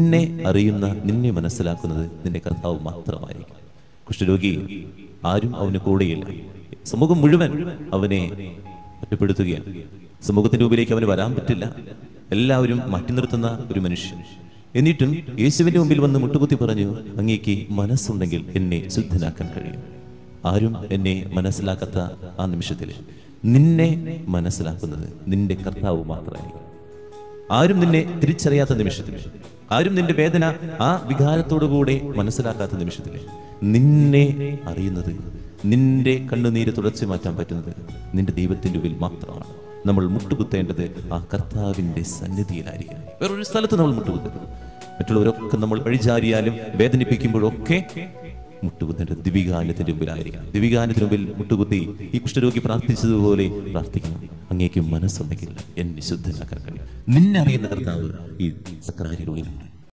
നിന്നെ അറിയുന്ന നിന്നെ മനസ്സിലാക്കുന്നത് നിന്റെ കർത്താവ് മാത്രമായിരിക്കും. കുഷ്ഠരോഗി ആരും അവന് കൂടെയില്ല. സമൂഹം മുഴുവൻ അവനെ ഒറ്റപ്പെടുത്തുകയാണ്. സമൂഹത്തിന്റെ മുമ്പിലേക്ക് അവന് വരാൻ പറ്റില്ല. എല്ലാവരും മാറ്റി നിർത്തുന്ന ഒരു മനുഷ്യൻ. എന്നിട്ടും യേശുവിന്റെ മുമ്പിൽ വന്ന് മുട്ടുകുത്തി പറഞ്ഞു അങ്ങേക്ക് മനസ്സുണ്ടെങ്കിൽ എന്നെ ശുദ്ധനാക്കാൻ കഴിയും. ആരും എന്നെ മനസ്സിലാക്കാത്ത ആ നിമിഷത്തിൽ നിന്നെ മനസ്സിലാക്കുന്നത് നിന്റെ കർത്താവ് മാത്രമായിരിക്കും. ആരും നിന്നെ തിരിച്ചറിയാത്ത നിമിഷത്തിൽ ആരും നിന്റെ വേദന ആ വികാരത്തോടുകൂടെ മനസ്സിലാക്കാത്ത നിമിഷത്തിൽ നിന്നെ അറിയുന്നത് നിന്റെ കണ്ണുനീര് തുടച്ചു മാറ്റാൻ പറ്റുന്നത് നിന്റെ ദൈവത്തിന്റെ ഉള്ളിൽ മാത്രമാണ്. നമ്മൾ മുട്ടുകുത്തേണ്ടത് ആ കർത്താവിന്റെ സന്നിധിയിലായിരിക്കും. വേറൊരു സ്ഥലത്ത് നമ്മൾ മുട്ടുകുത്തരുത് മറ്റുള്ളവരൊക്കെ നമ്മൾ വഴിചാരിയാലും വേദനിപ്പിക്കുമ്പോഴൊക്കെ മുട്ടുകുത്തേണ്ടത് ദിവികാനത്തിന്റെ മുമ്പിലായിരിക്കണം. ദിവികാനത്തിന് മുമ്പിൽ മുട്ടുകുത്തി ഈ കുഷ്ഠരോഗി പ്രാർത്ഥിച്ചതുപോലെ പ്രാർത്ഥിക്കണം. അങ്ങേക്ക് മനസ്സുണ്ടെങ്കിൽ എന്നെ ശുദ്ധനാക്കാൻ കഴിയും. നിന്നെ അറിയുന്ന കർത്താവ് ഈ സക്രാരിയുടെ ഉള്ളിലുണ്ട്.